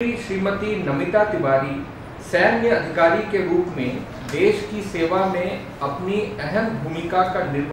श्रीमती नमिता तिवारी सैन्य अधिकारी के रूप में देश की सेवा में अपनी अहम भूमिका का निर्वहन